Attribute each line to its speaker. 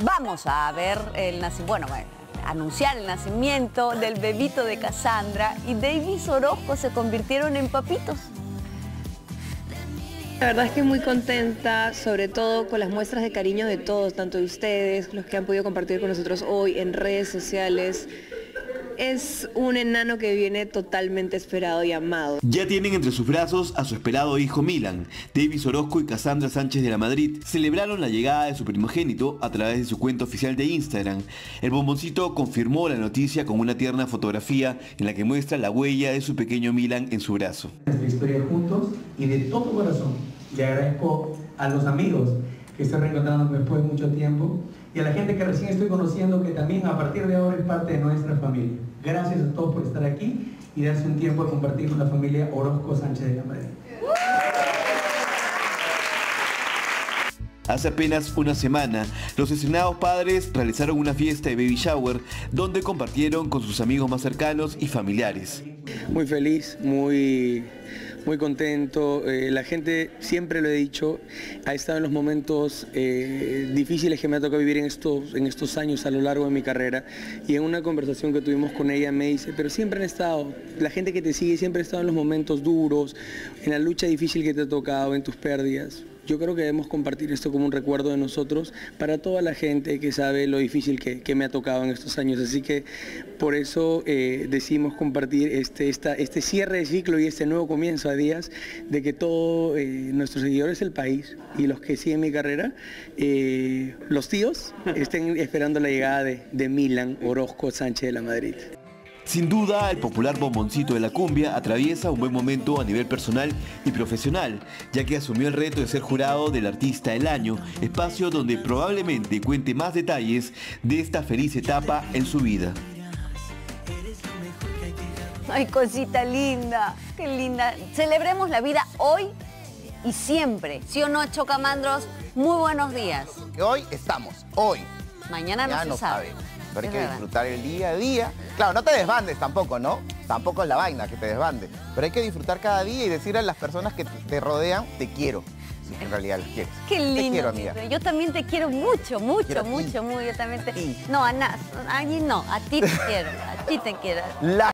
Speaker 1: vamos a ver el nacimiento, bueno, anunciar el nacimiento del bebito de Cassandra y Davis Orozco se convirtieron en papitos.
Speaker 2: La verdad es que muy contenta, sobre todo con las muestras de cariño de todos, tanto de ustedes, los que han podido compartir con nosotros hoy en redes sociales. Es un enano que viene totalmente esperado y amado.
Speaker 3: Ya tienen entre sus brazos a su esperado hijo Milan. Davis Orozco y Cassandra Sánchez de la Madrid celebraron la llegada de su primogénito a través de su cuenta oficial de Instagram. El bomboncito confirmó la noticia con una tierna fotografía en la que muestra la huella de su pequeño Milan en su brazo.
Speaker 4: Nuestra historia juntos y de todo corazón le agradezco a los amigos que se reencontrando después de mucho tiempo y a la gente que recién estoy conociendo que también a partir de ahora es parte de nuestra familia. Gracias a todos por estar aquí y darse un tiempo a compartir con la familia Orozco Sánchez de la Madrid.
Speaker 3: Hace apenas una semana, los estrenados padres realizaron una fiesta de baby shower donde compartieron con sus amigos más cercanos y familiares.
Speaker 5: Muy feliz, muy muy contento. Eh, la gente, siempre lo he dicho, ha estado en los momentos eh, difíciles que me ha tocado vivir en estos, en estos años a lo largo de mi carrera. Y en una conversación que tuvimos con ella me dice, pero siempre han estado, la gente que te sigue siempre ha estado en los momentos duros, en la lucha difícil que te ha tocado, en tus pérdidas yo creo que debemos compartir esto como un recuerdo de nosotros para toda la gente que sabe lo difícil que, me ha tocado en estos años. Así que por eso eh, decimos compartir este, este cierre de ciclo y este nuevo comienzo a días de que todos eh, nuestros seguidores del país y los que siguen mi carrera, eh, los tíos, estén esperando la llegada de, de Milan Orozco Sánchez de la Madrid.
Speaker 3: Sin duda, el popular bomboncito de la cumbia atraviesa un buen momento a nivel personal y profesional, ya que asumió el reto de ser jurado del Artista del Año, espacio donde probablemente cuente más detalles de esta feliz etapa en su vida.
Speaker 1: Ay, cosita linda, qué linda. Celebremos la vida hoy y siempre. ¿Sí o no, Chocamandros? Muy buenos días.
Speaker 6: Hoy estamos, hoy.
Speaker 1: Mañana no se sabe.
Speaker 6: Pero hay que disfrutar el día a día. Claro, no te desbandes tampoco, ¿no? Tampoco es la vaina que te desbande. Pero hay que disfrutar cada día y decirle a las personas que te rodean, te quiero. Si en realidad les quieres.
Speaker 1: Qué lindo.
Speaker 6: Te quiero, amiga.
Speaker 1: Yo también te quiero mucho, mucho, mucho, mucho. Yo también te... No, a allí no. A ti te quiero. A ti te quiero.